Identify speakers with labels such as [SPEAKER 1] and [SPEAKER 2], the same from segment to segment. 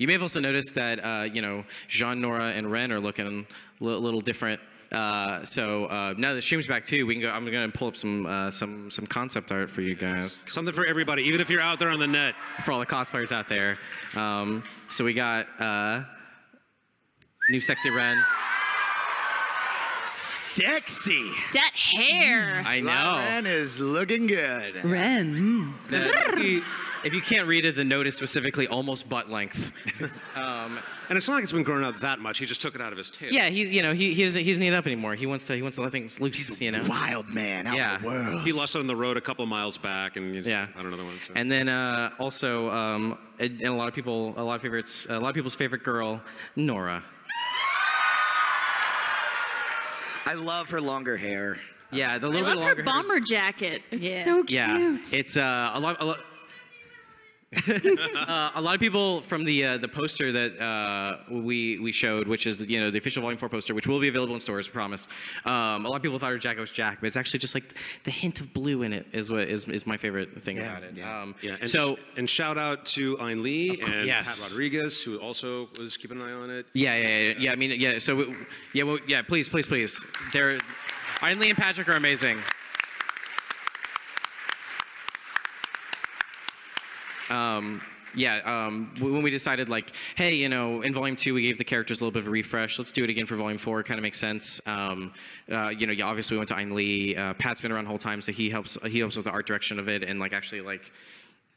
[SPEAKER 1] You may have also noticed that uh, you know Jaune, Nora, and Ren are looking a little different. Uh, so uh, now that the stream's back too, we can go. I'm going to pull up some uh, some some concept art for you guys.
[SPEAKER 2] Something for everybody, even if you're out there on the net.
[SPEAKER 1] For all the cosplayers out there. Um, so we got uh, new sexy Ren.
[SPEAKER 3] Sexy.
[SPEAKER 4] That hair.
[SPEAKER 1] I know.
[SPEAKER 3] Ren is looking good.
[SPEAKER 5] Ren.
[SPEAKER 1] The- if, you, if you can't read it, the note is specifically almost butt length. Um,
[SPEAKER 2] And it's not like it's been growing out that much. He just took it out of his tail.
[SPEAKER 1] yeah, he's you know he he doesn't, he doesn't need it up anymore. He wants to he wants to let things loose. You know.
[SPEAKER 3] Wild man out
[SPEAKER 1] Yeah.
[SPEAKER 3] in the world.
[SPEAKER 2] He lost it on the road a couple miles back, and
[SPEAKER 1] Yeah.
[SPEAKER 2] I don't know the one. So.
[SPEAKER 1] And then uh, also, um, and, and a lot of people, a lot of favorites, a lot of people's favorite girl, Nora.
[SPEAKER 3] I love her longer hair.
[SPEAKER 1] Yeah, the
[SPEAKER 4] I
[SPEAKER 1] little bit longer.
[SPEAKER 4] her
[SPEAKER 1] hairs.
[SPEAKER 4] bomber jacket. It's
[SPEAKER 5] Yeah.
[SPEAKER 4] so cute.
[SPEAKER 1] Yeah, it's uh, a lot. A lot uh, a lot of people from the uh, the poster that uh, we we showed, which is you know the official Volume Four poster, which will be available in stores, I promise. Um, a lot of people thought her jacket was Jack, but it's actually just like the hint of blue in it is what is, is my favorite thing
[SPEAKER 3] Yeah,
[SPEAKER 1] about it.
[SPEAKER 3] yeah.
[SPEAKER 1] Um,
[SPEAKER 2] yeah, and
[SPEAKER 1] so
[SPEAKER 2] and shout out to Ein Lee
[SPEAKER 1] course,
[SPEAKER 2] and
[SPEAKER 1] yes.
[SPEAKER 2] Pat Rodriguez, who also was keeping an eye on it.
[SPEAKER 1] Yeah, yeah, yeah. yeah I mean, yeah. So, yeah, well, yeah. Please, please, please. They're, Ein Lee and Patrick are amazing. Um, yeah. Um, when we decided, like, hey, you know, in Volume Two, we gave the characters a little bit of a refresh. Let's do it again for Volume Four. Kind of makes sense. Um, uh, you know, yeah. Obviously, we went to Ein Lee. Uh, Pat's been around the whole time, so he helps. He helps with the art direction of it and like actually like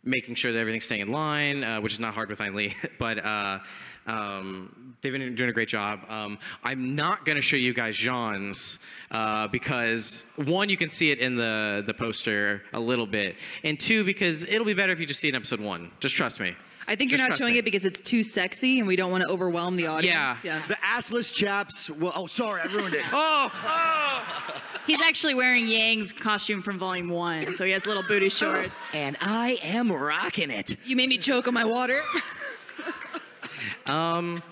[SPEAKER 1] making sure that everything's staying in line, uh, which is not hard with Ein Lee, but uh, um, they've been doing a great job. Um, I'm not going to show you guys Jaune's uh, because one, you can see it in the the poster a little bit, and two, because it'll be better if you just see it in episode one. Just trust me.
[SPEAKER 5] I think you're
[SPEAKER 1] Just
[SPEAKER 5] not showing
[SPEAKER 1] me.
[SPEAKER 5] it because it's too sexy and we don't want to overwhelm the audience.
[SPEAKER 1] Yeah.
[SPEAKER 5] Yeah.
[SPEAKER 3] The assless chaps. Well, oh, sorry, I ruined it.
[SPEAKER 1] Oh,
[SPEAKER 4] He's actually wearing Yang's costume from Volume One, so he has little booty shorts.
[SPEAKER 3] and I am rocking it.
[SPEAKER 5] You made me choke on my water.
[SPEAKER 1] Um,